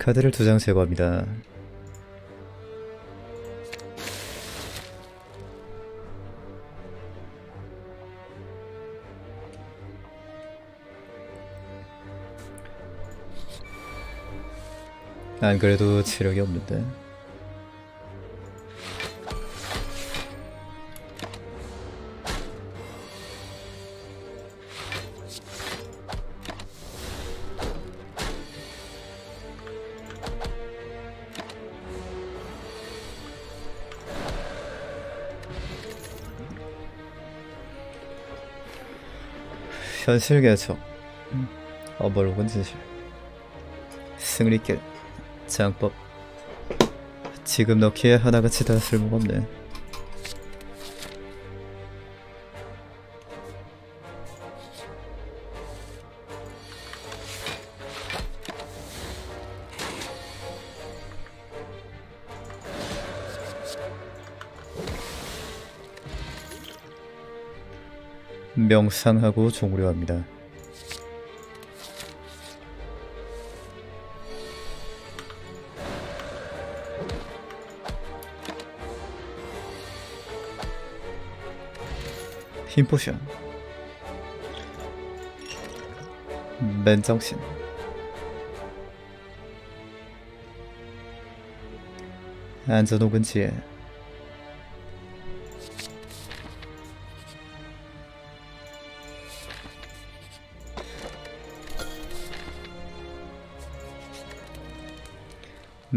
카드를 두 장 제거합니다. 안 그래도 체력이 없는데. 현실 개척 어벌로군 진실. 승리길 장법. 지금 넣기에 하나같이 다 쓸모가 없네 명상하고 종으려 합니다. 힘 포션. 맨정신. 안전 혹은 지혜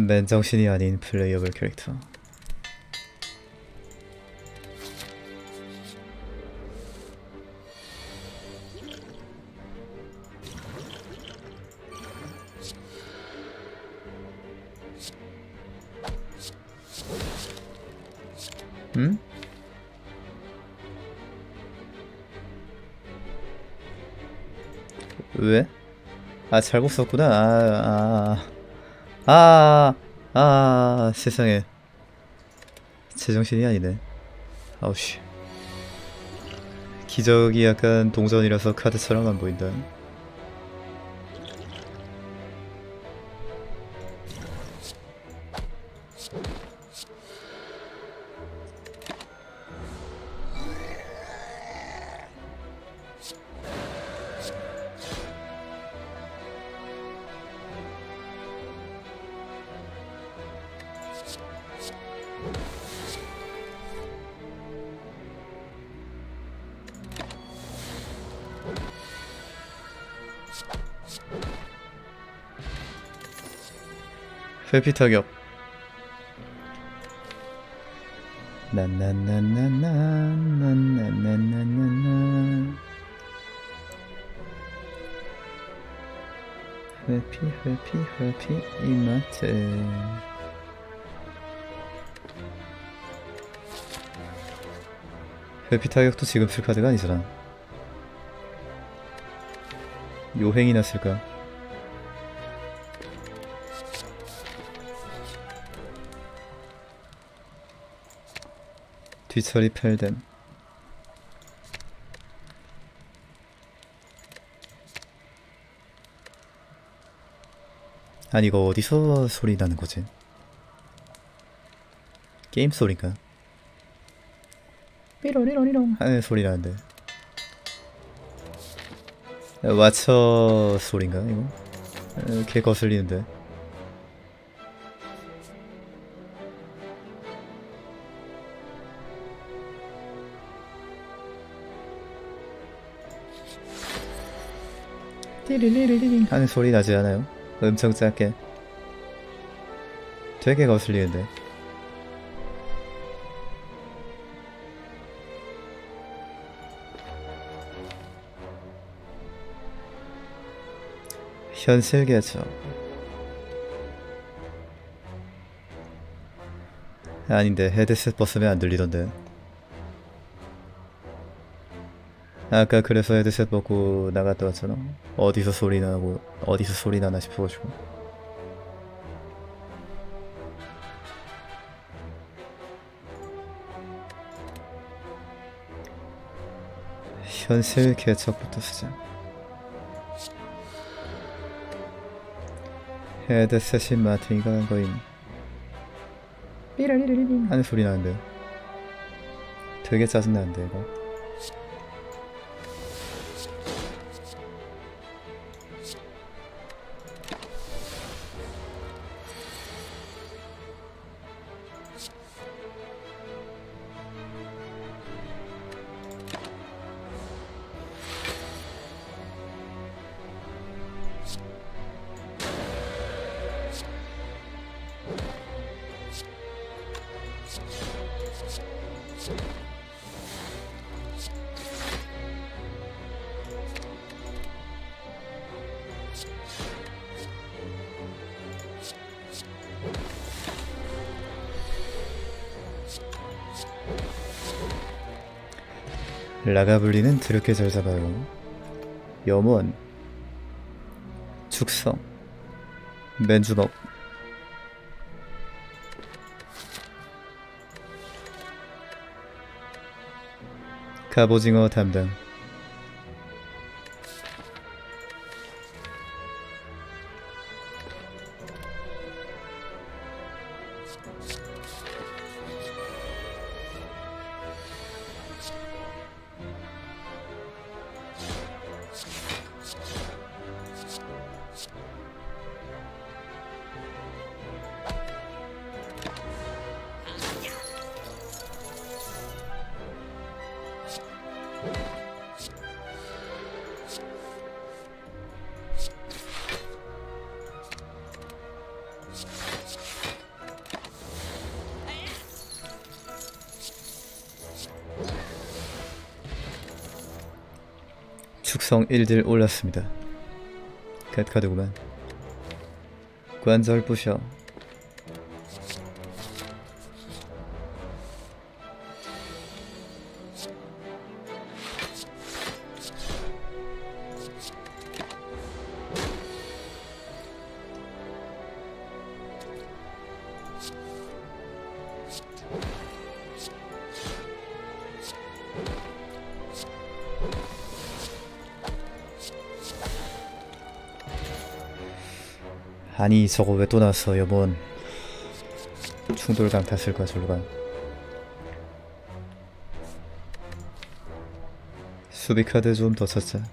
맨정신이 아닌 플레이어블 캐릭터 응? 왜? 아 잘못 썼구나 아, 아, 아, 아, 세상에. 제정신이 아니네. 아우씨. 기적이 약간 동전이라서 카드처럼 안 보인다 회피 타격 나나나나나나나나나나나 회피 회피 회피 이마트 회피 타격도 지금 쓸 카드가 아니잖아 요행이 났을까 뒤처리 펠뎀 아니 이거 어디서 소리 나는 거지? 게임 소리인가? 삐로리로리롱 하는 소리 나는데 와처 소리인가 이거? 이렇게 거슬리는데 하는 소리 나지 않아요? 엄청 작게. 되게 거슬리는데. 현실 개척. 아닌데 헤드셋 벗으면 안 들리던데 아까 그래서 헤드셋 벗고 나갔다 왔잖아 어디서 소리 나고 어디서 소리 나나 싶어가지고 현실 개척부터 시작 헤드셋이 마틴이가 간 거임. 삐라리리링 하는 소리 나는데. 되게 짜증나는데 이거. 라가블리는 드럽게 잘 잡아요. 염원, 축성, 맨주먹. 갑오징어 담당. 축성 1딜 올랐습니다. 갓카드구만. 관절 부셔. 아니 저거 왜 또 나왔어 여본 충돌강 탔을 거야 저로 가 수비 카드 좀더 찾자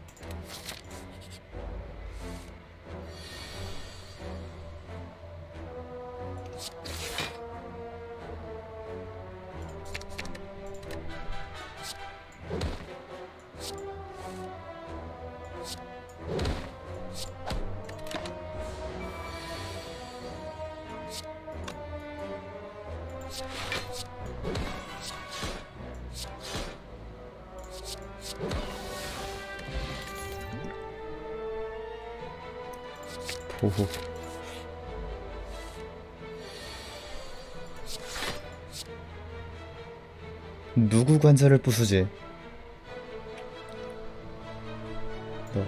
부수지? 너.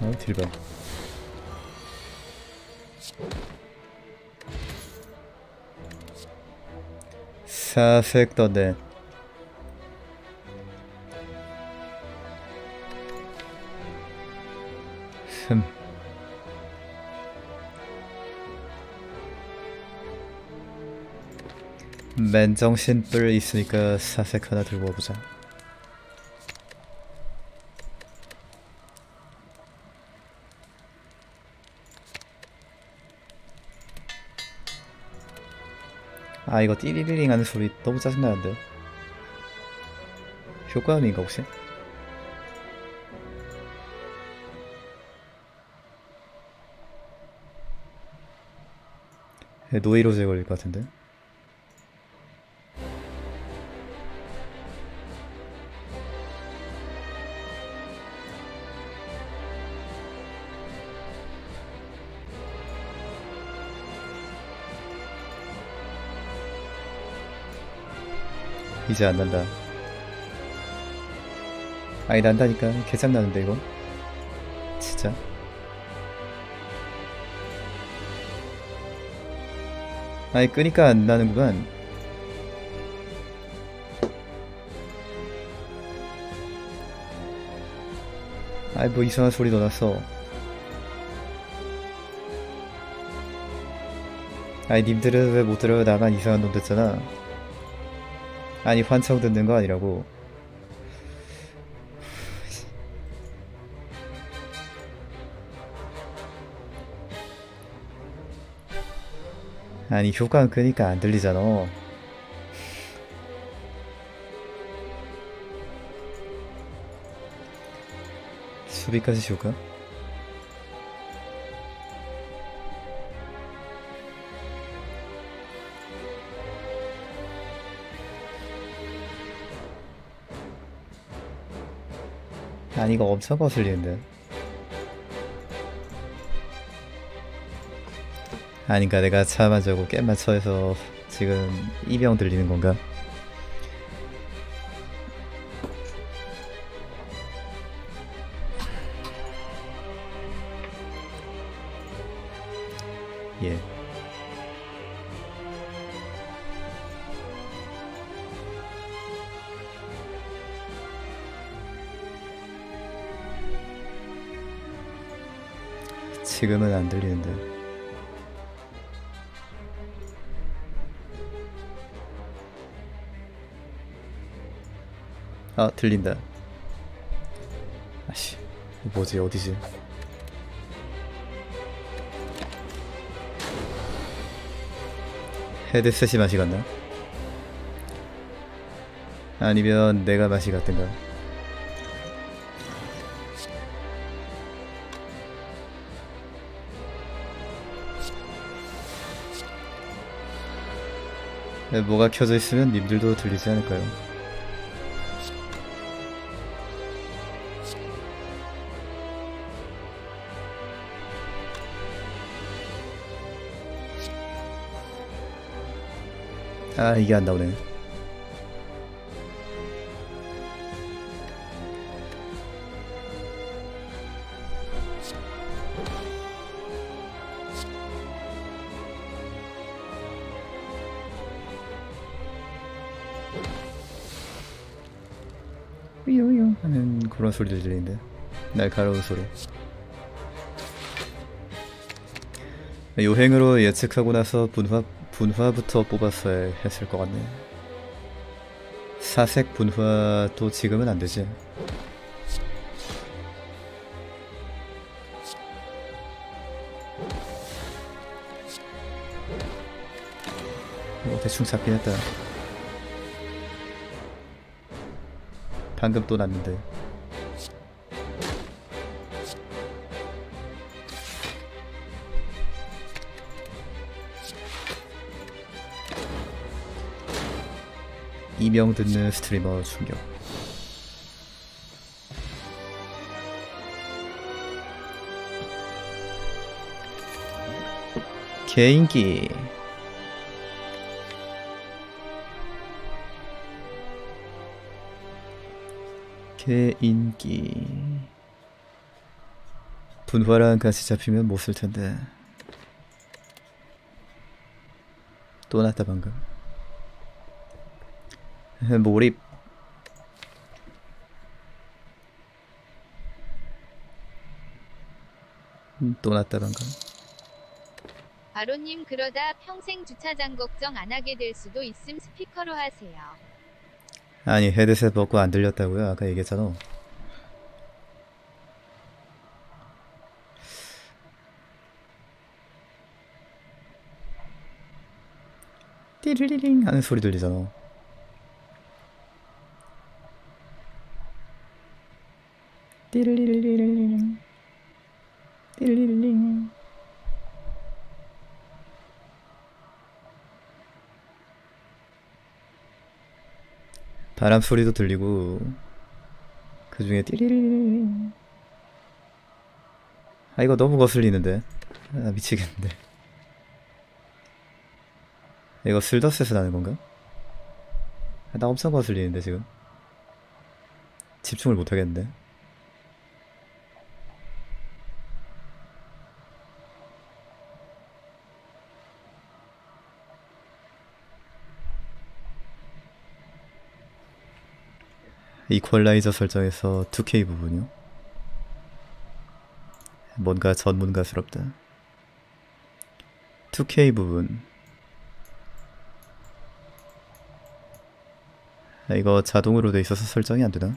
어, 딜반. 사색 떠네. 맨정신 뿔 있으니까 사색 하나 들고 와보자. 아 이거 띠리리링 하는 소리 너무 짜증나는데 효과음인가 혹시? 네, 노이로제 걸릴 것 같은데 이제 안 난다. 아니 난다니까 개짱 나는데 이거. 진짜. 아니 끄니까 안 나는구만 아이 뭐 이상한 소리 넣어놨어 아니 님들은 왜 못 들어요 나만 이상한 놈 됐잖아 아니 환청 듣는 거 아니라고 아니 효과는 끄니까 안 들리잖아 수비까지 줄까? 아니 이거 엄청 거슬리는데 아닌가 내가 차만 자고 깻만 쳐서 지금 이병 들리는 건가? 안 들리는데. 아, 들린다. 아씨, 뭐지, 어디지? 헤드셋이 맛이 갔나? 아니면 내가 맛이 갔든가. 뭐가 켜져 있으면 님들도 들리지 않을까요? 아 이게 안 나오네. 소리들 들리는데 날카로운 소리. 요행으로 예측하고 나서 분화 분화부터 뽑았어야 했을 것 같네. 사색 분화도 지금은 안 되지. 뭐 대충 잡긴 했다. 방금 또 났는데. 이명 듣는 스트리머 충격. 개인기. 개인기. 분화랑 같이 잡히면 못 쓸 텐데. 또 났다 방금. 몰입. 음, 또 났다 방금 바로님 그러다 평생 주차장 걱정 안 하게 될 수도 있음 스피커로 하세요. 아니 헤드셋 벗고 안 들렸다고요? 아까 얘기했잖아. 띠르리링 하는 소리 들리잖아 띠르리리리링 띠르리리링 바람 소리도 들리고 그 중에 띠리리리링 아 이거 너무 거슬리는데. 아 미치겠는데. 이거 슬더스에서 나는 건가? 아, 나 엄청 거슬리는데 지금. 집중을 못하겠는데 이퀄라이저 설정에서 2K 부분이요. 뭔가 전문가스럽다. 2K 부분. 아, 이거 자동으로 돼 있어서 설정이 안 되나?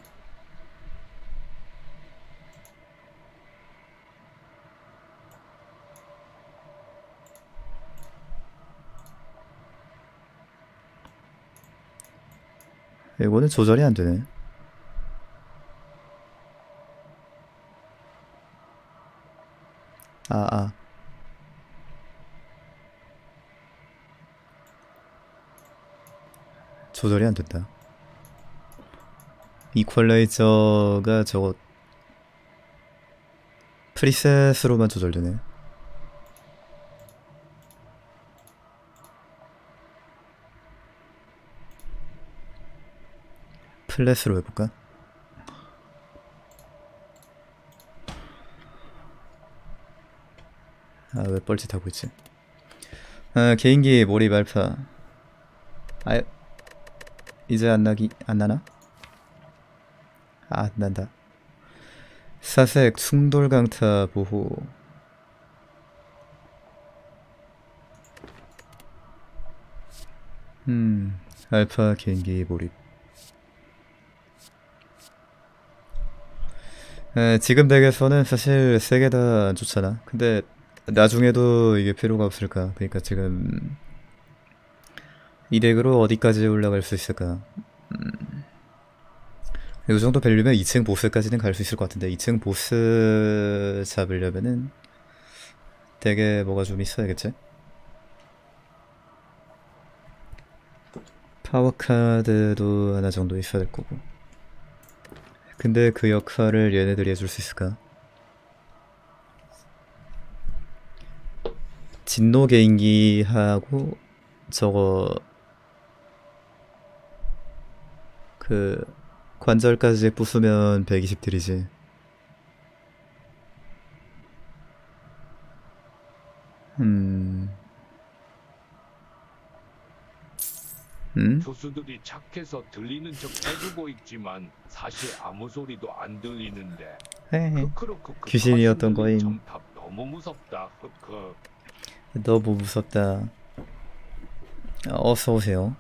이거는 조절이 안 되네. 아, 아. 조절이 안 된다. 이퀄라이저가 저거 프리셋으로만 조절되네. 플랫으로 해볼까? 아, 왜 뻘짓하고 있지? 아, 개인기 몰입 알파. 아, 이제 안 나기, 안 나나? 아, 안 난다. 사색 충돌 강타 보호. 음, 알파 개인기 몰입. 에, 지금 덱에서는 사실 세개다 좋잖아. 근데 나중에도 이게 필요가 없을까? 그러니까 지금 이 덱으로 어디까지 올라갈 수 있을까? 음, 이 정도 value면 2층 보스까지는 갈 수 있을 것 같은데 2층 보스 잡으려면은 덱에 뭐가 좀 있어야겠지? 파워 카드도 하나 정도 있어야 될 거고. 근데 그 역할을 얘네들이 해줄 수 있을까? 진노 개인기하고 저거 그 관절까지 부수면 120 딜이지. 음. 음? 교수들이 착해서 들리는 척 해주고 있지만 사실 아무 소리도 안 들리는데. 크크로크크 귀신이었던 거신들이 거임. 너무 무섭다 크크 너무 무섭다. 어, 어서 오세요.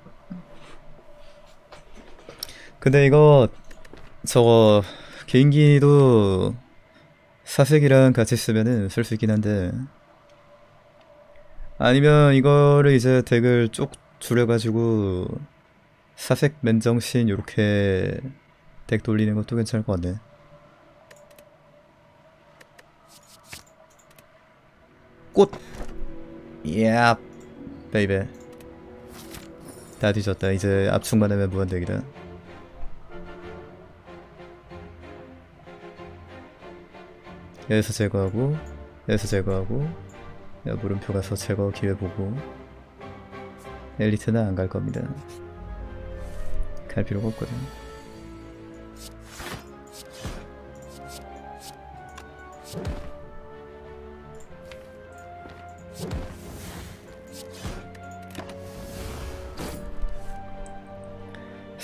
근데 이거 저거 개인기도 사색이랑 같이 쓰면은 쓸 수 있긴 한데 아니면 이거를 이제 덱을 쭉 줄여가지고 사색 맨정신 요렇게 덱 돌리는 것도 괜찮을 것 같네. 꽃! 야, baby. 다 뒤졌다. 이제 압축만 하면 무한덱이다. 여기서 제거하고, 여기서 제거하고, 야, 물음표 가서 제거 기회 보고, 엘리트는 안 갈 겁니다. 갈 필요가 없거든.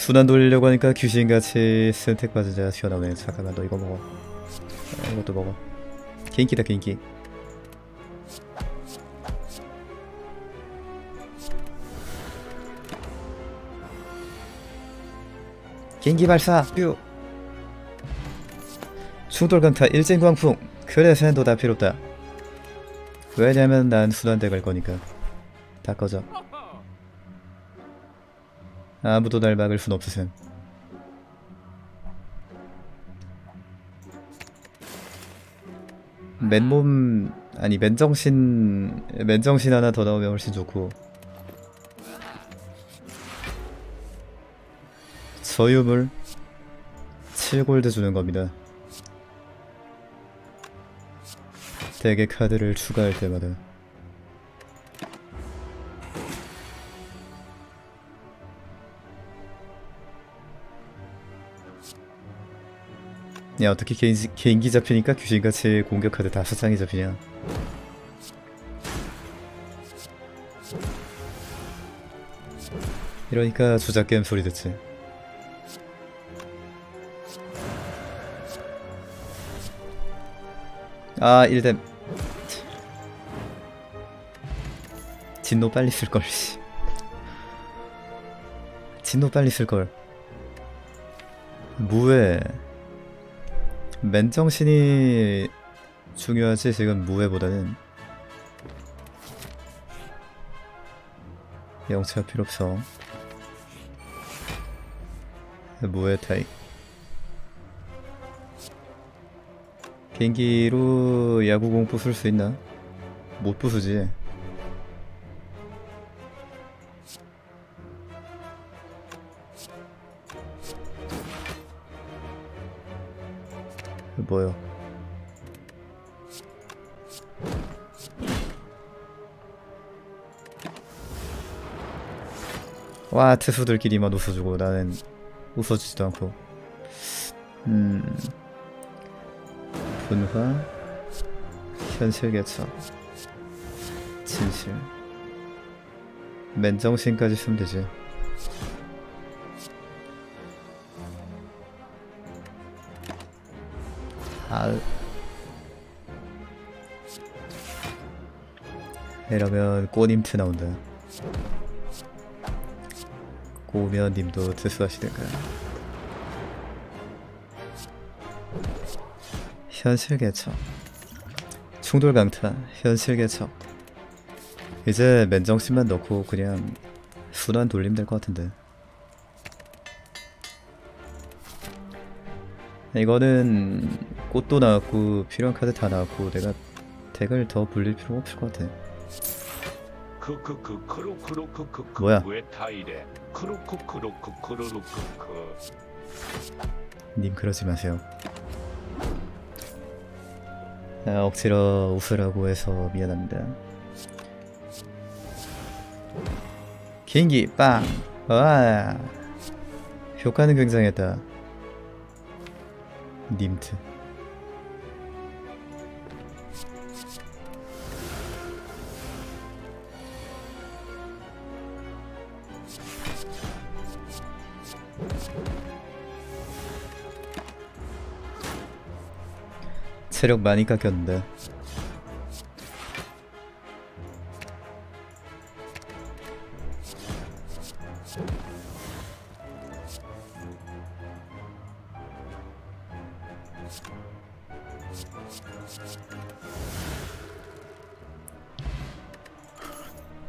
순환 돌리려고 하니까 귀신같이 선택 받으자 튀어나오네. 잠깐만 너 이거 먹어. 아, 이것도 먹어. 개인기다 개인기. 개인기 발사 뾰. 충돌 강타 일진 광풍. 그래서 너다 필요 없다. 왜냐면 난 순환대 갈 거니까. 다 꺼져 아무도 날 막을 순 없으셈. 맨몸 아니 맨정신 맨정신 하나 더 나오면 훨씬 좋고 저유물 7골드 주는 겁니다. 대개 카드를 추가할 때마다 야 어떻게 개인, 개인기 잡히니까 귀신같이 공격하듯 다섯 장이 잡히냐. 이러니까 조작게임 소리 듣지. 아 1뎀 진노 빨리 쓸걸 씨. 진노 빨리 쓸걸. 뭐해 맨정신이 중요하지 지금 무회보다는. 영체가 필요 없어. 무회 타입. 개인기로 야구 공 부술 수 있나? 못 부수지 뭐요? 와 투수들끼리만 웃어주고 나는 웃어주지도 않고. 음. 분화 현실 개척 진실. 맨정신까지 쓰면 되지 아. 이러면 꼬님트 나온다. 꼬면님도 특수하시던가요 현실 개척. 충돌 강타 현실 개척. 이제 맨정신만 넣고 그냥 순환 돌리면 될것 같은데. 이거는 꽃도 나왔고 필요한 카드 다 나왔고 내가 덱을 더 불릴 필요가 없을 것 같아. 크크크 뭐야? 왜 타이래 크로크크로크 크로로크크. 님 그러지 마세요. 아, 억지로 웃으라고 해서 미안합니다. 개인기 빵! 와 효과는 굉장했다. 님트 체력 많이 깎였는데.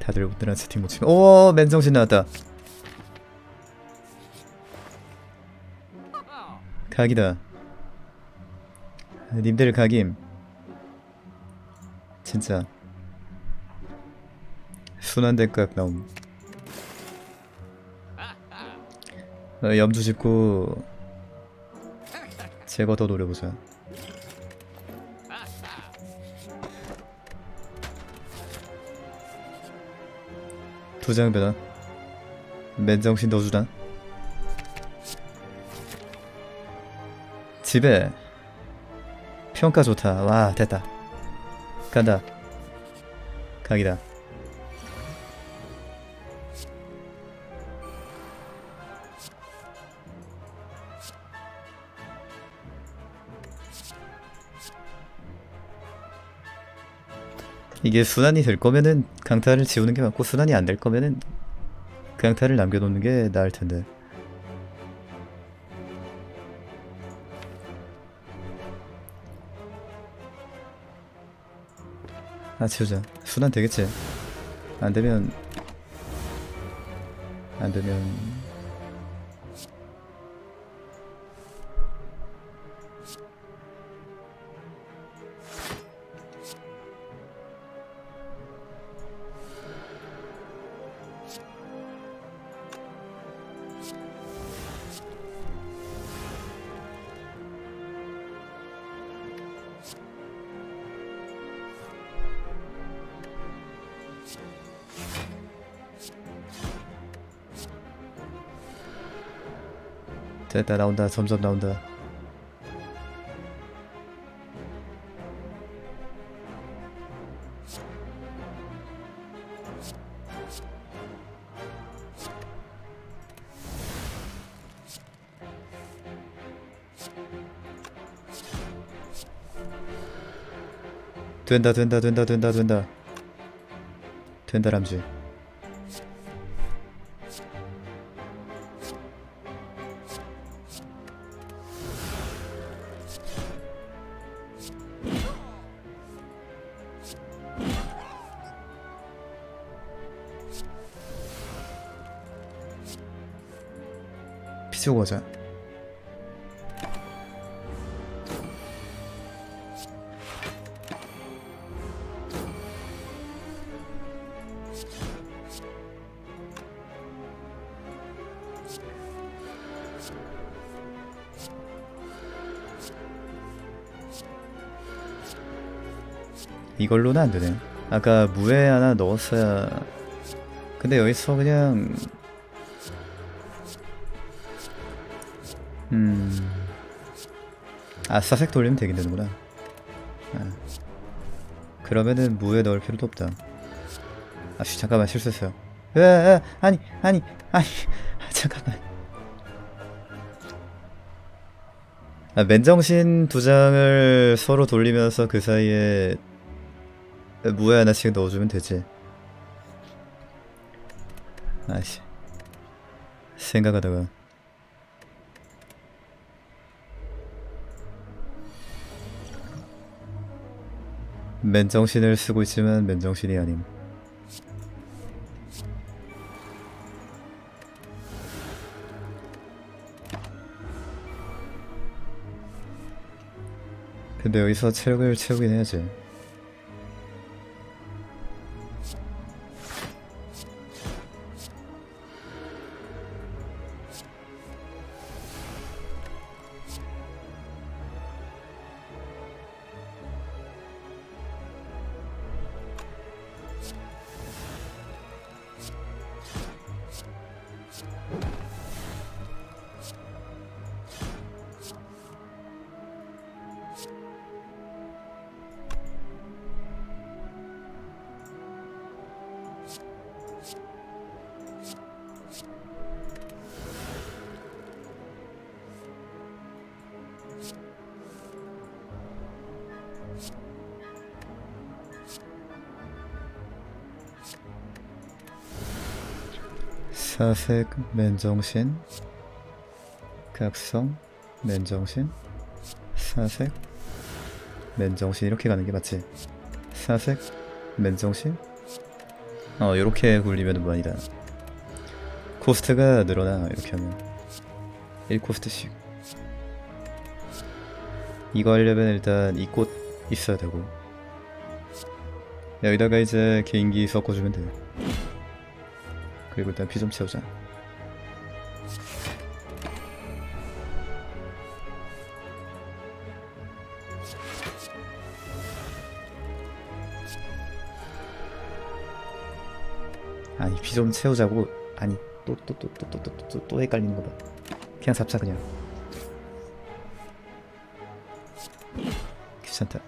다들 오늘한 채팅 못 치면 오 맨정신 나왔다. 각이다 님들 각임 진짜. 순한 대각 나옴. 어, 염두 짚고 제거 더 노려보자. 두장 변화 맨정신 넣어주나 집에 평가 좋다. 와 됐다. 간다. 각이다. 이게 순환이 될 거면은 강타를 지우는 게 맞고 순환이 안 될 거면은 강타를 남겨놓는 게 나을 텐데 아 지우자. 순환 되겠지? 안 되면 안 되면 됐다 나온다 점점 나온다. 된다 된다 된다 된다 된다. 된다 람쥐 가자 이걸로는 안 되네. 아까 무에 하나 넣었어야. 근데 여기서 그냥 음. 아, 사색 돌리면 되긴 되는구나. 아. 그러면은 무에 넣을 필요도 없다. 아씨, 잠깐만, 실수했어요. 으아, 아니, 아니, 아니, 아, 잠깐만. 아, 맨정신 두 장을 서로 돌리면서 그 사이에 무에 하나씩 넣어주면 되지. 아씨. 생각하다가. 맨정신을 쓰고 있지만 맨정신이 아님. 근데 여기서 체력을 채우긴 해야지. 사색 맨정신 각성 맨정신 사색 맨정신. 이렇게 가는 게 맞지? 사색 맨정신? 어 요렇게 굴리면 무한이다. 코스트가 늘어나 이렇게 하면. 1코스트씩. 이거 하려면 일단 이 꽃 있어야 되고. 여기다가 이제 개인기 섞어주면 돼 그리고 일단 피좀 채우자. 아니 피좀 채우자고. 아니 또 또 또 또 또 또 또 또 헷갈리는 거봐. 그냥 잡자 그냥. 귀찮다.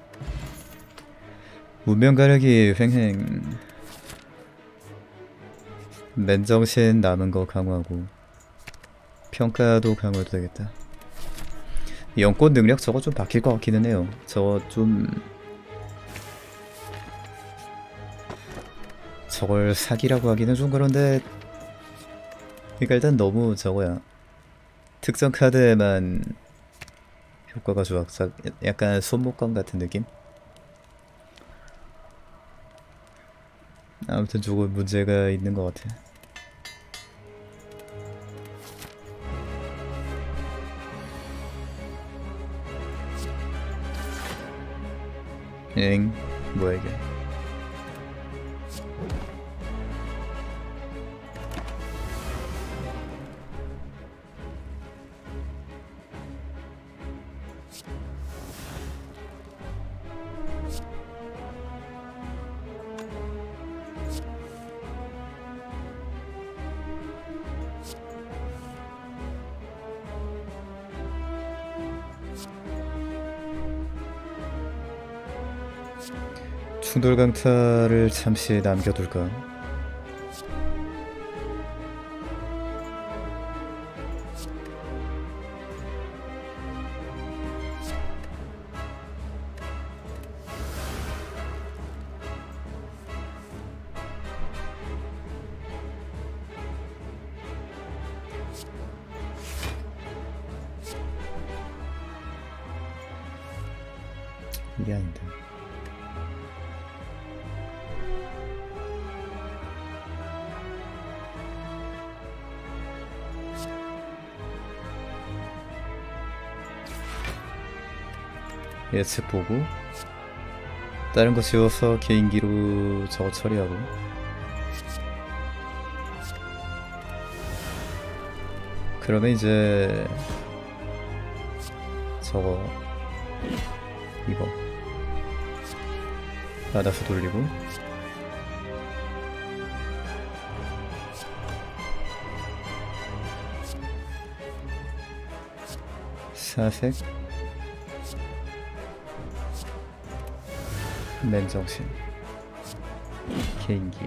문명 가르기 횡행 맨정신 남은 거 강화하고 평가도 강화해도 되겠다. 연꽃 능력 저거 좀 바뀔 것 같기는 해요. 저거 좀 저걸 사기라고 하기는 좀 그런데 그러니까 일단 너무 저거야. 특정 카드에만 효과가 좋아. 자, 약간 손목감 같은 느낌? 아무튼 조금 문제가 있는 것 같아 en Buegue. 충돌 강타를 잠시 남겨둘까? 예측 보고 다른 거 지워서 개인기로 저거 처리하고. 그러면 이제 저거 이거 받아서 돌리고. 사색 맨정신 개인기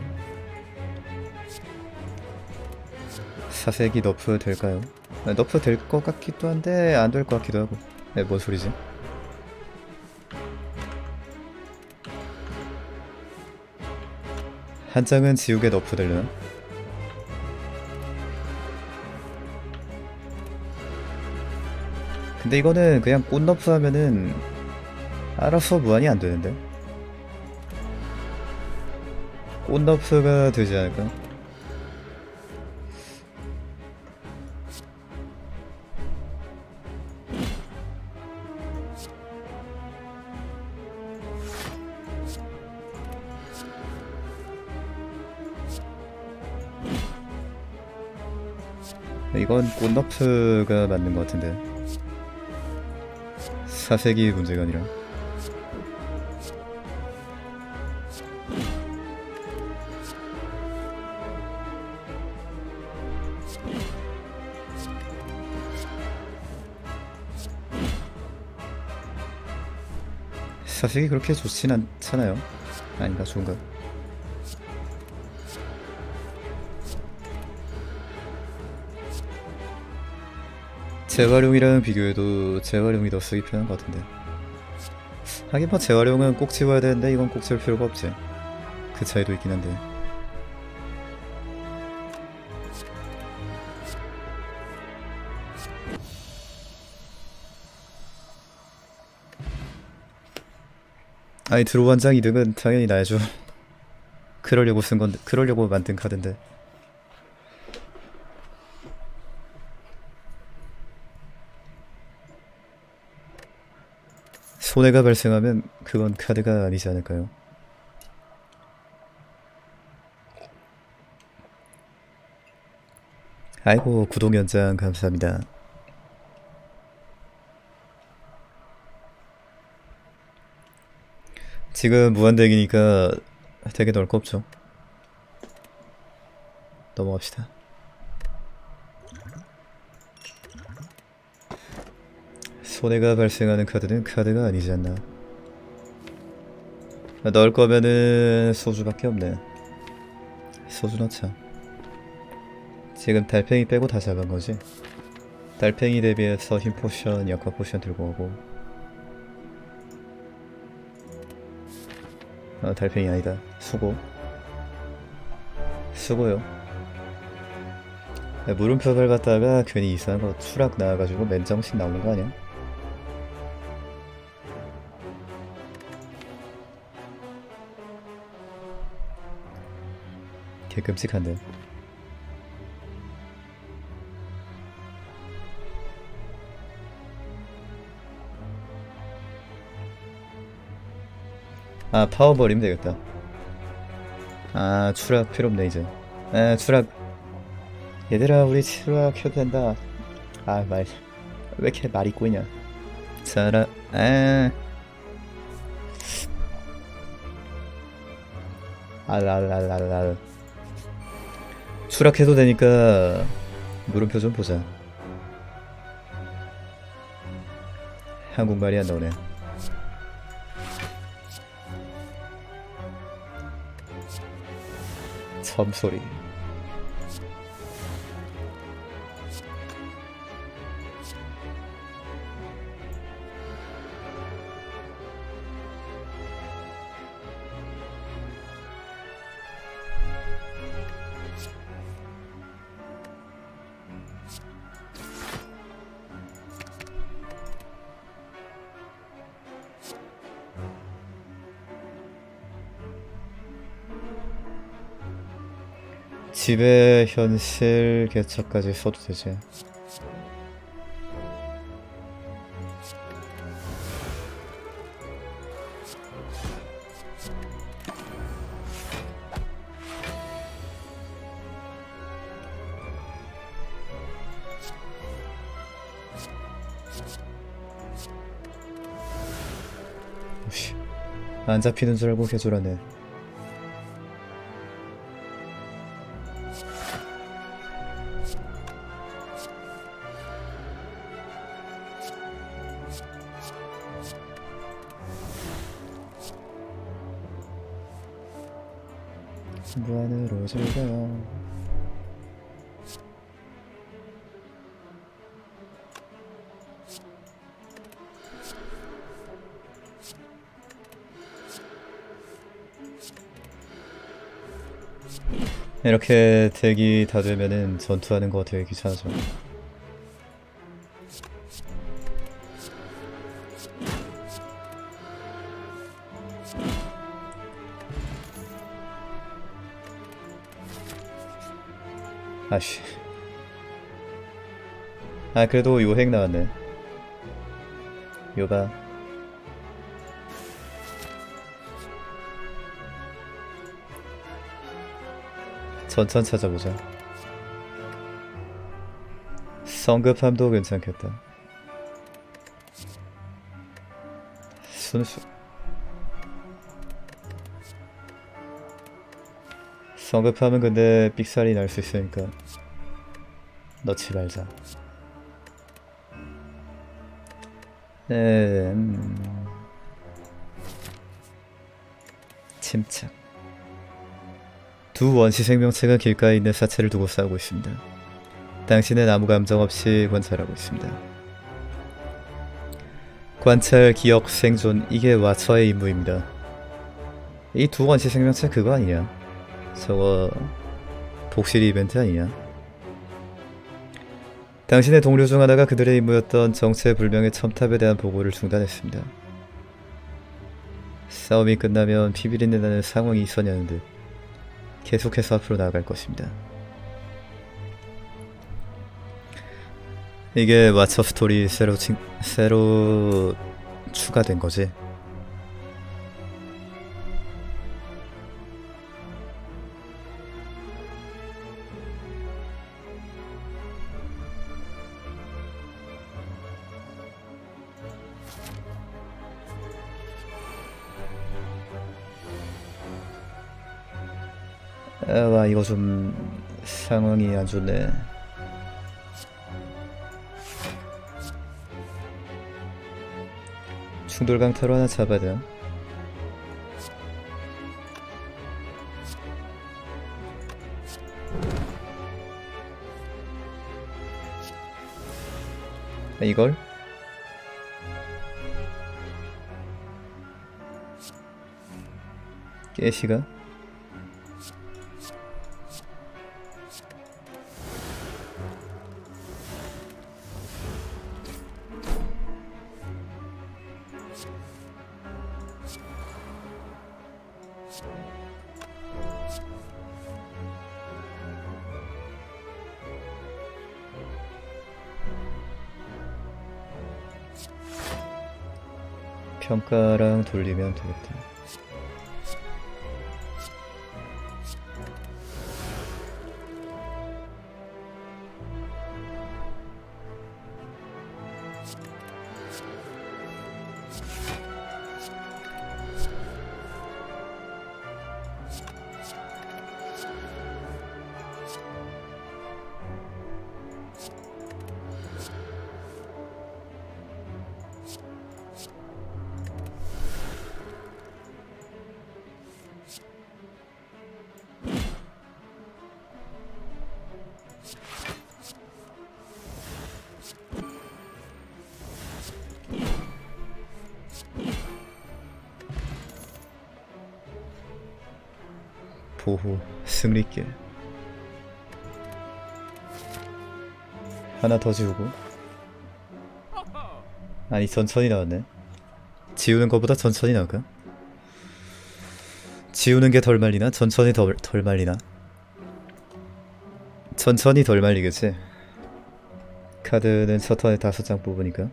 사색이 nerf 될까요? 아, nerf 될 것 같기도 한데 안 될 것 같기도 하고 네, 뭔 소리지? 한 장은 지우개 nerf 되려나? 근데 이거는 그냥 꽃 너프 하면은 알아서 무한이 안 되는데 꽃 너프가 되지 않을까? 이건 꽃너프가 맞는 것 같은데 사색이 문제가 아니라 사색이 그렇게 좋진 않잖아요. 아닌가 좋은가 재활용이랑 비교해도 재활용이 더 쓰기 편한 것 같은데. 하긴 뭐 재활용은 꼭 지워야 되는데 이건 꼭 지울 필요가 없지. 그 차이도 있긴 한데 아니 드로완장 이득은 당연히 나야죠 그러려고 쓴 건데 그러려고 만든 카드인데 손해가 발생하면 그건 카드가 아니지 않을까요? 아이고 구독 연장 감사합니다. 지금 무한덱이니까 되게 넓고 없죠. 넘어갑시다. 손해가 발생하는 카드는 카드가 아니지 않나. 넣을 거면은 소주밖에 없네. 소주 넣자. 지금 달팽이 빼고 다 잡은 거지? 달팽이 대비해서 힘 potion, 약화 potion 들고 오고. 아, 달팽이 아니다. 수고. 수고요. 야, 물음표를 갖다가 괜히 이상한 거 추락 나와가지고 맨정신 나오는 거 아니야? 개 끔찍한데. 아 파워 버리면 되겠다. 아 추락 필요 없네 이제. 아 추락. 얘들아 우리 추락 켜도 된다. 아 말. 왜 이렇게 말이 꼬이냐. 자라. 아. 알랄랄랄랄. 추락해도 되니까 물음표 좀 보자. 한국말이 안 나오네. 참소 리. 집의 현실 개척까지 써도 되지. 안 잡히는 줄 알고 개조라네. 이렇게 대기 다 되면은 전투하는 거 되게 귀찮아져 아씨. 아 그래도 요핵 나왔네. 요봐 전천 찾아보자 성급함도 괜찮겠다 순수 성급함은 근데 삑살이 날 수 있으니까 넣지 말자. 음... 침착. 두 원시 생명체가 길가에 있는 사체를 두고 싸우고 있습니다. 당신은 아무 감정 없이 관찰하고 있습니다. 관찰, 기억, 생존 이게 와처의 임무입니다. 이 두 원시 생명체 그거 아니냐? 저거 복실 이벤트 아니냐? 당신의 동료 중 하나가 그들의 임무였던 정체불명의 첨탑에 대한 보고를 중단했습니다. 싸움이 끝나면 비비린내 나는 상황이 있었냐는 듯 계속해서 앞으로 나아갈 것입니다. 이게 왓처 스토리 새로 친, 새로 추가된 거지? 좀 상황이 안 좋네. 충돌 강타로 하나 잡아야 돼. 아, 이걸? 깨시가? 평가랑 돌리면 되겠다. 보호 승리길 하나 더 지우고 아니 천천히 나왔네 지우는 것보다 천천히 나올까? 지우는 게 덜 말리나? 천천히 덜, 덜 말리나? 천천히 덜 말리겠지. 카드는 첫 턴에 다섯 장 뽑으니까.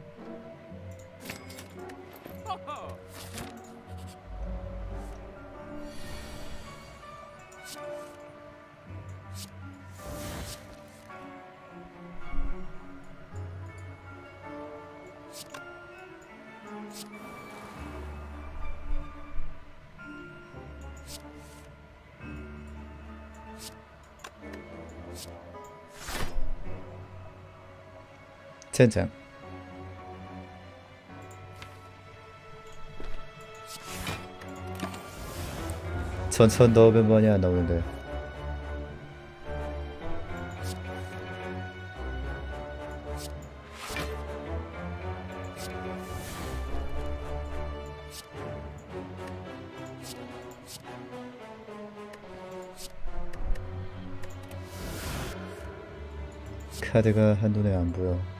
젠장. 천천 넣으면 뭐냐 안 나오는데. 카드가 한눈에 안 보여.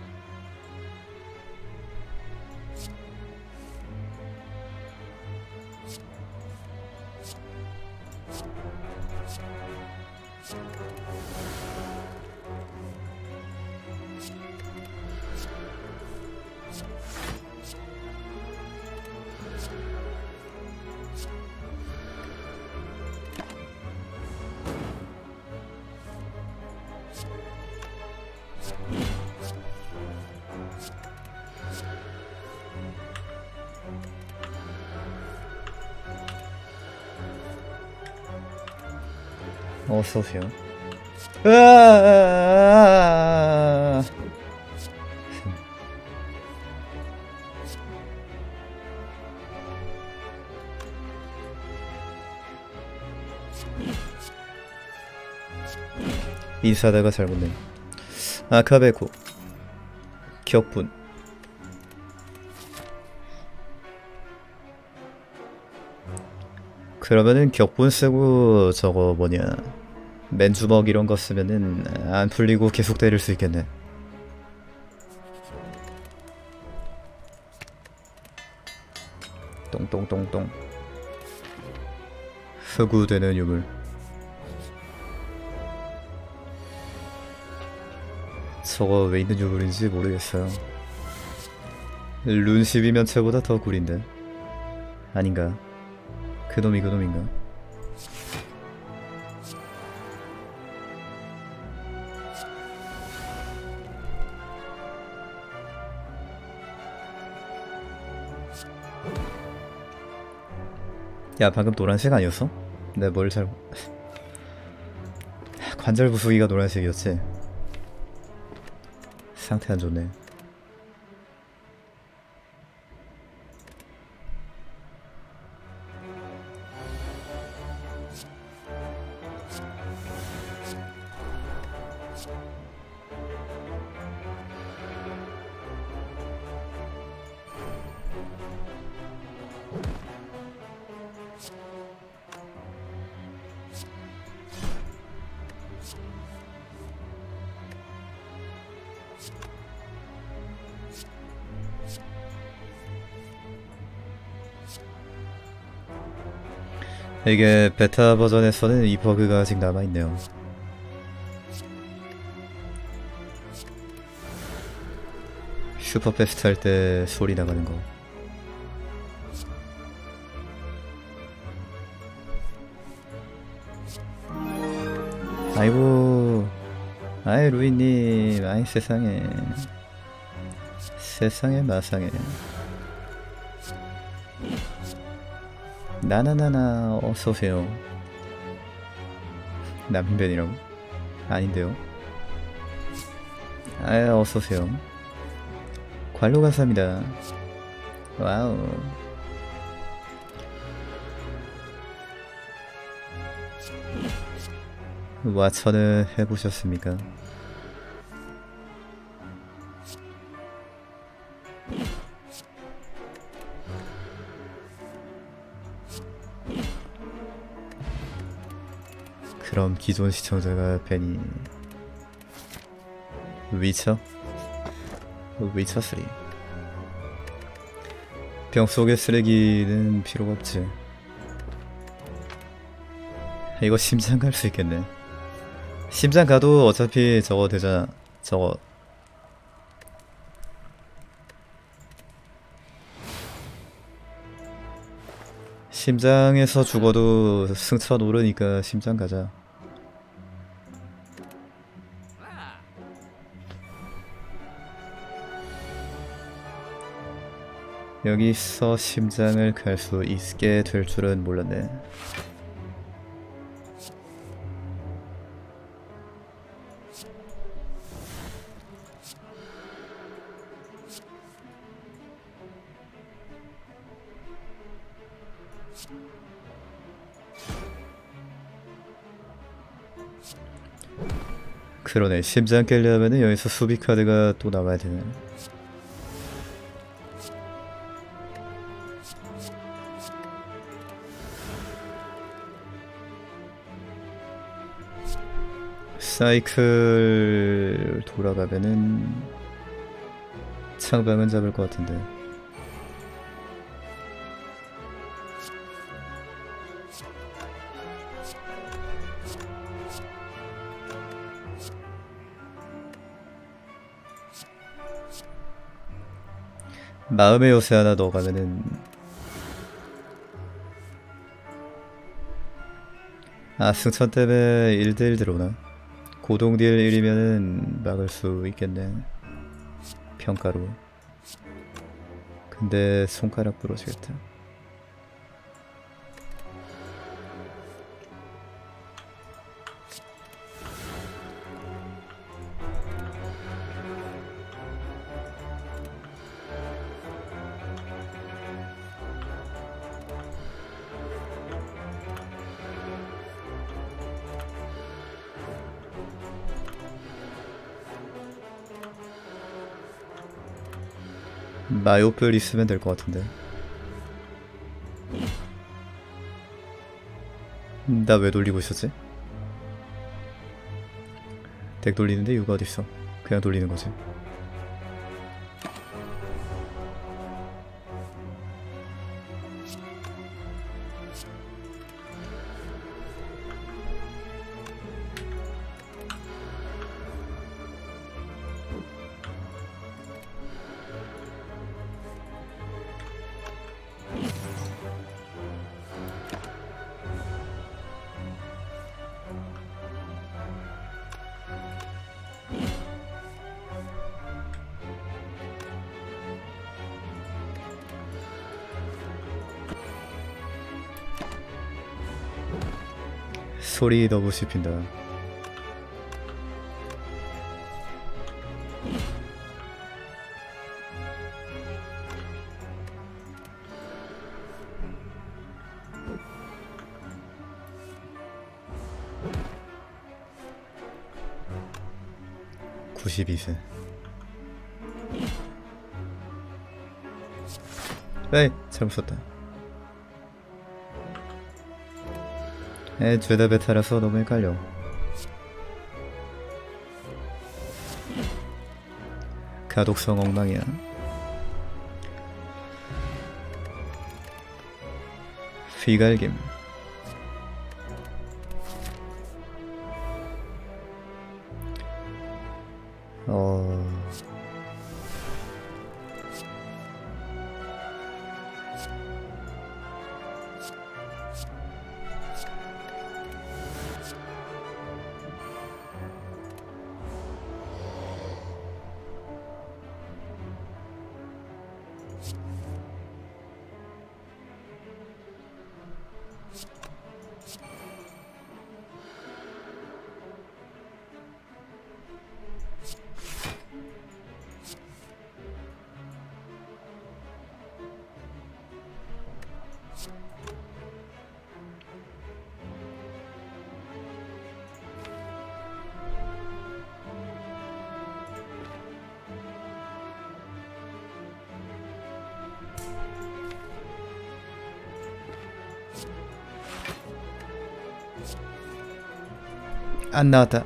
어서 오세요. 으아! 인사다가 잘못네. 아카베코 격분 그러면은 격분 쓰고 저거 뭐냐 맨주먹 이런 거 쓰면은 안 풀리고 계속 때릴 수 있겠네. 똥똥똥똥 흑우되는 유물 저거 왜 있는 유물인지 모르겠어요. 룬 12면체보다 더 구린데 아닌가? 그놈이 그놈인가? 야 방금 노란색 아니었어? 내가 뭘 잘... 관절 부수기가 노란색이었지? 상태 안 좋네 이게 베타 버전에서는 이 버그가 아직 남아있네요. super fast 할 때 소리 나가는 거. 아이고 아이 루이님 아이 세상에. 세상에 마상에 나나나나 어서오세요. 남편이라고? 아닌데요? 아 어서오세요. 관로 감사합니다. 와우. 와처는 해보셨습니까? 그럼 기존 시청자가 괜히 위쳐? 위쳐 3 병 속의 쓰레기는 필요가 없지 이거 심장 갈 수 있겠네 심장 가도 어차피 저거 되잖아. 저거 심장에서 죽어도 승천 오르니까 심장 가자. 여기서 심장을 갈 수 있게 될 줄은 몰랐네. 그러네. 심장 깨려면은 여기서 수비 카드가 또 나와야 되네. 사이클 돌아가면은 창방은 잡을 것 같은데. 마음의 요새 하나 넣어가면은 아 승천 때문에 1대1 들어오나? 고동딜 1이면은 막을 수 있겠네. 평가로. 근데 손가락 부러지겠다 마요뿔 있으면 될 것 같은데. 나 왜 돌리고 있었지? 덱 돌리는데 이유가 어딨어? 그냥 돌리는 거지 소리 너무 씹힌다 (92세) 에이 잘못 썼다 에 죄다 베타라서 너무 헷갈려. 가독성 엉망이야. 휘갈김 الناتا.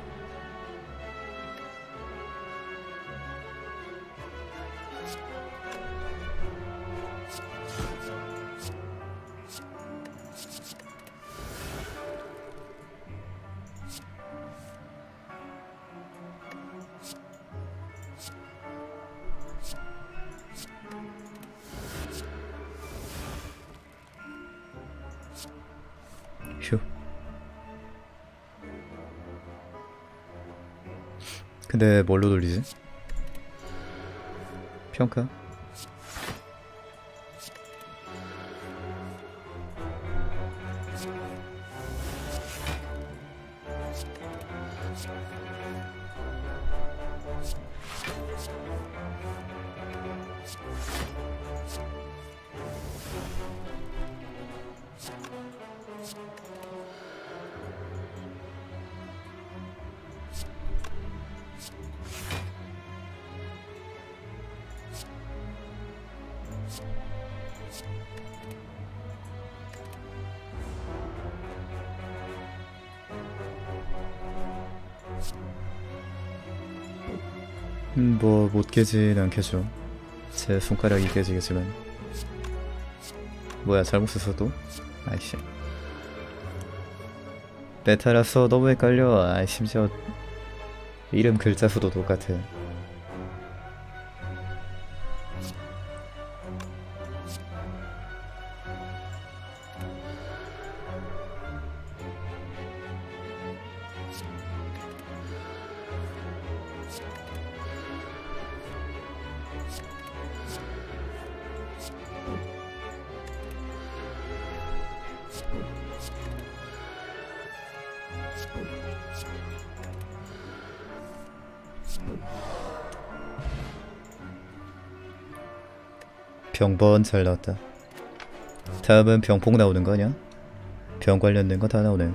شوف 근데 뭘로 돌리지? 평가? 깨진 않겠죠. 제 손가락이 깨지겠지만. 뭐야 잘못 썼어 또? 아이씨. 베타라서 너무 헷갈려. 아 심지어 이름 글자 수도 똑같아. 병번 잘 나왔다. 다음은 병폭 나오는 거 아니야? 병 관련된 거 다 나오네.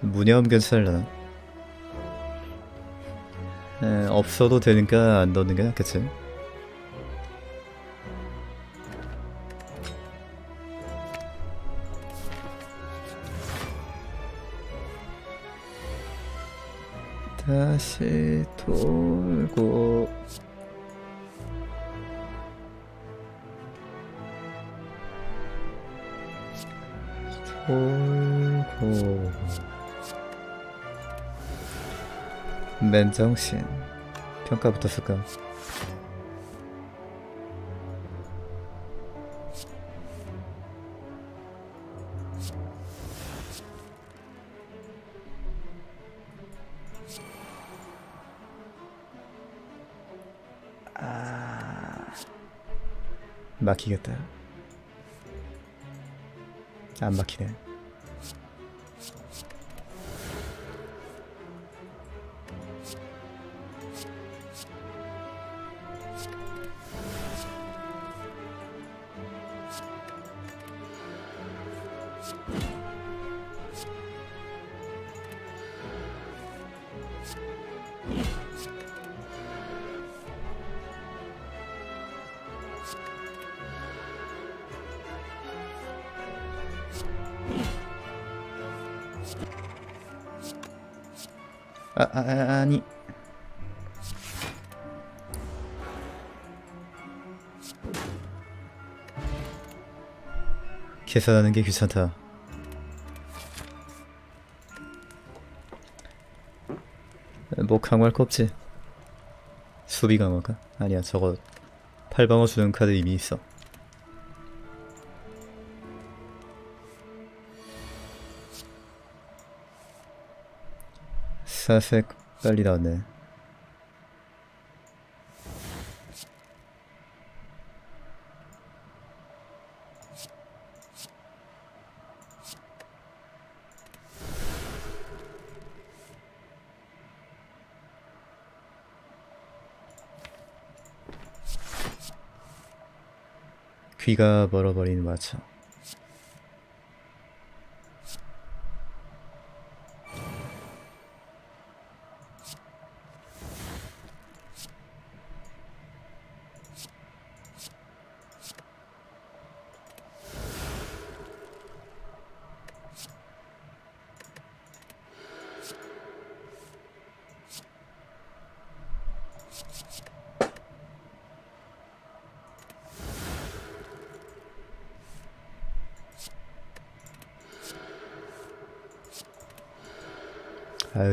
무념 괜찮으려나? 에, 없어도 되니까 안 넣는 게 낫겠지. 다시 돌고. 돌고. 맨정신. 평가부터 쓸까? 막히겠다. 안 막히네. 계산하는 게 귀찮다. 뭐 강화할 거 없지? 수비 강화가? 아니야 저거 8방어 주는 카드 이미 있어. 사색 빨리 나왔네. 귀가 멀어버린 마차.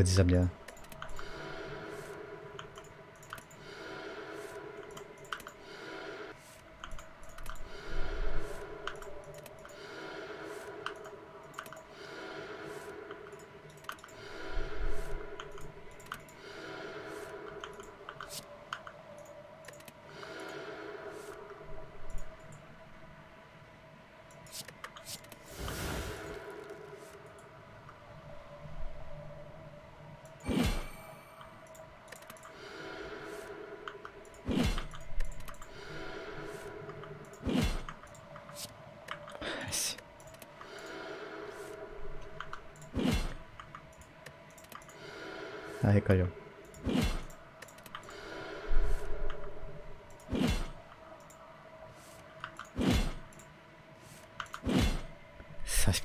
아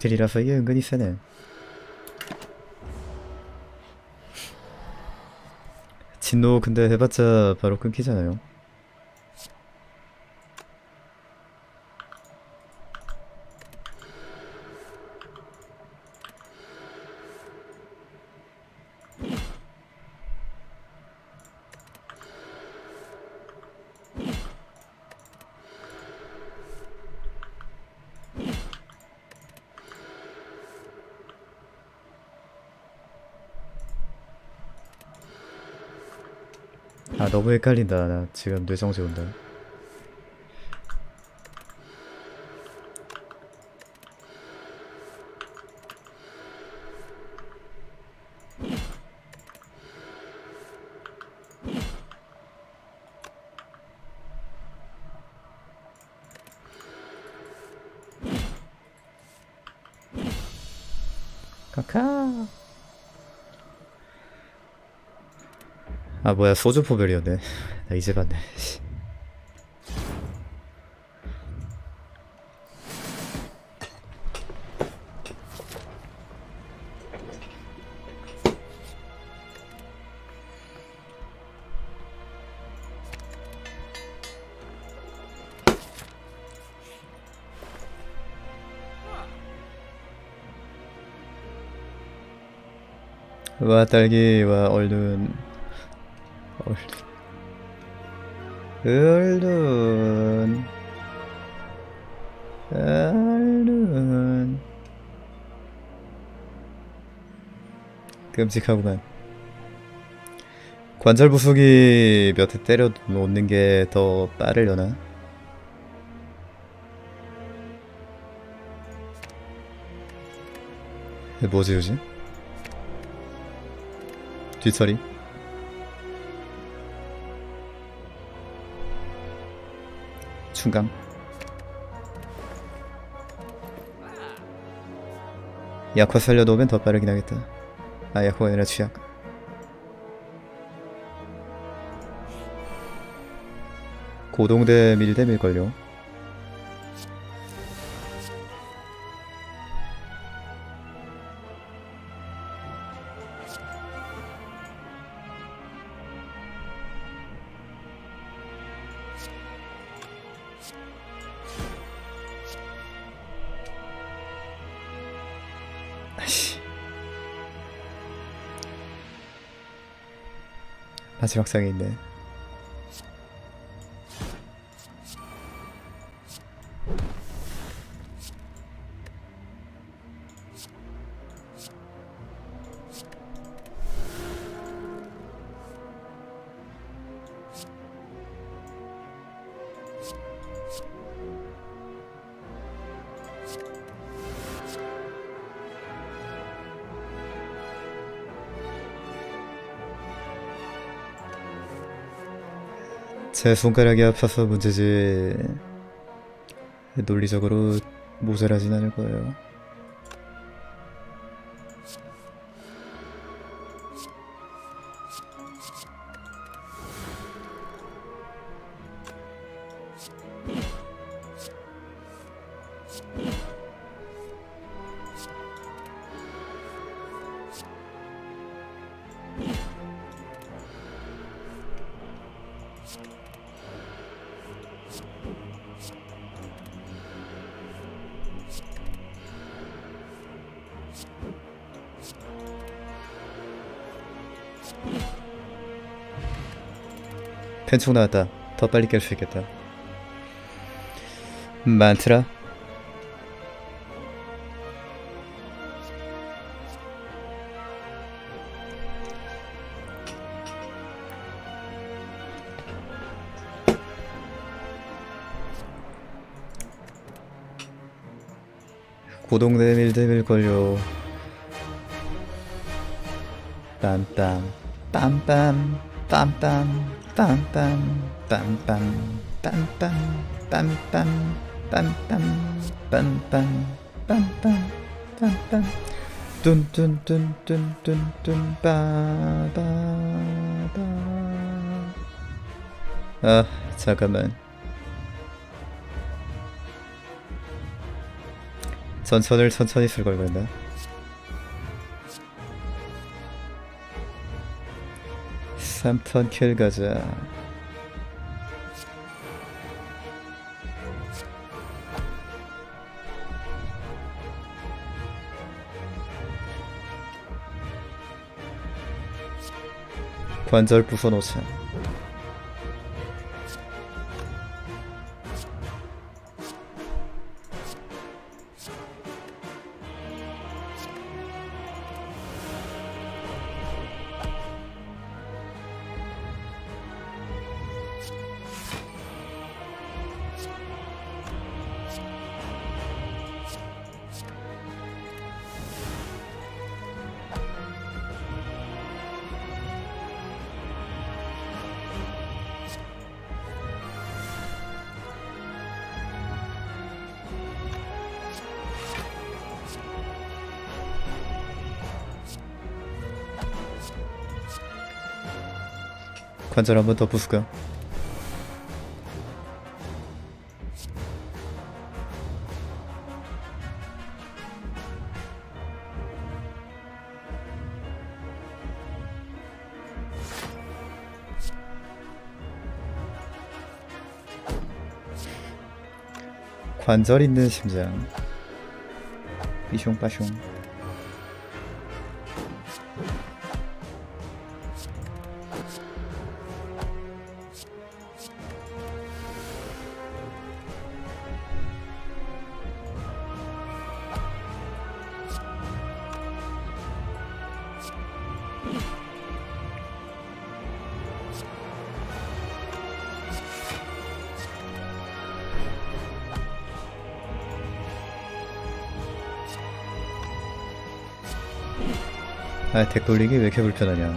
사식들이라서 이게 은근히 세네. 진노 근데 해봤자 바로 끊기잖아요. 아 너무 헷갈린다. 나 지금 뇌정지 온다. 카카. 아 뭐야 소주 포별이었네. 나 이제 봤네. 씨. 와 딸기 와 얼른 얼른 얼른 끔찍하구만 관절 부수기 몇 회 때려 놓는 게 더 빠르려나? 뭐지 요즘? 뒷처리 충강 약화 살려놓으면 더 빠르긴 하겠다. 아 약화가 아니라 취약. 고동대 밀대 밀걸요 한시박상에 있는 제 손가락이 아파서 문제지. 논리적으로 모자라진 않을 거예요 펜총 나왔다. 더 빨리 깰 수 있겠다. 많더라. 고동 대밀 대밀 걸려. 빰빰. 빰빰 빰빰 빰빰 빰빰 빰빰 빰빰 빰빰 빰빰 빰빰 빰빰 뚠뚠뚠뚠뚠뚠 빠바바 아 잠깐만 전선을 천천히 쓸걸 그랬나? 삼턴킬 가자. 관절 부숴놓자 관절 한 번 더 부술까? 관절 있는 심장 삐숑 빠숑 아, 덱 돌리기 왜 이렇게 불편하냐.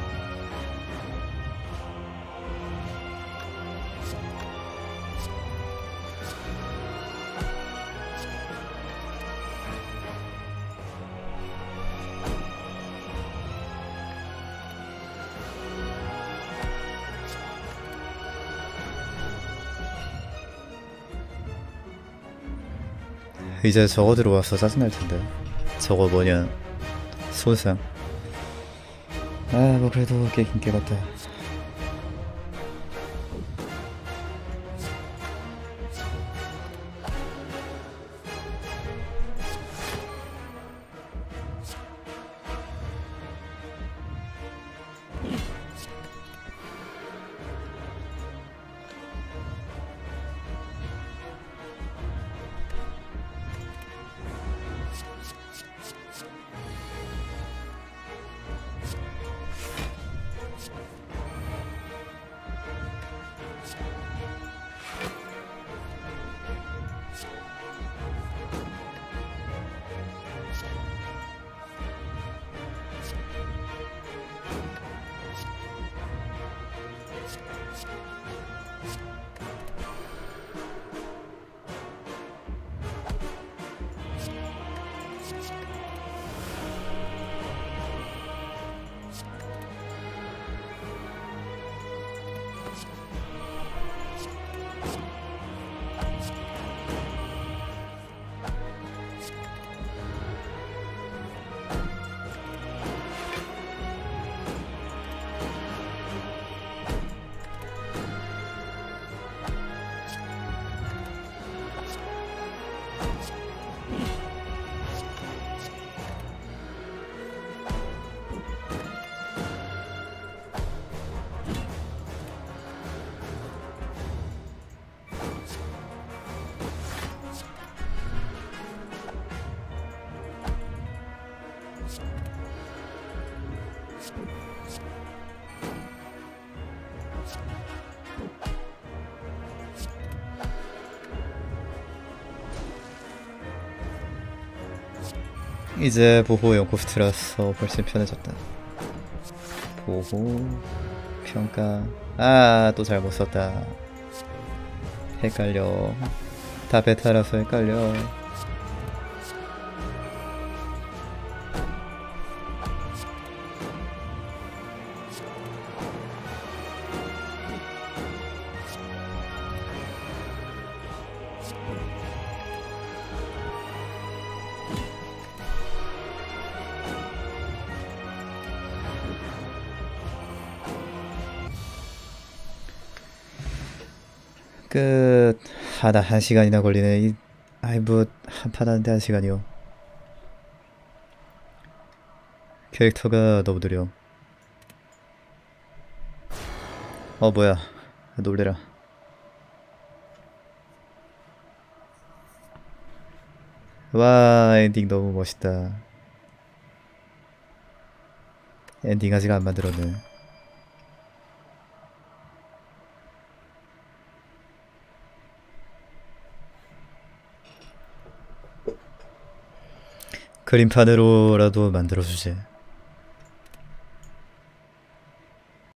이제 저거 들어와서 짜증날 텐데. 저거 뭐냐. 손상. 아, 뭐 그래도 깨긴 깨봤다. 이제 보호 연코스트라서 훨씬 편해졌다. 보호 평가 아 또 잘못 썼다. 헷갈려. 다 베타라서 헷갈려. 하나 한 시간이나 걸리네. 이 아이 뭐한 판 하는데 한 시간이요. 캐릭터가 너무 느려. 어 뭐야. 놀래라. 와 엔딩 너무 멋있다. 엔딩 아직 안 만들었네 그림판으로라도 만들어주지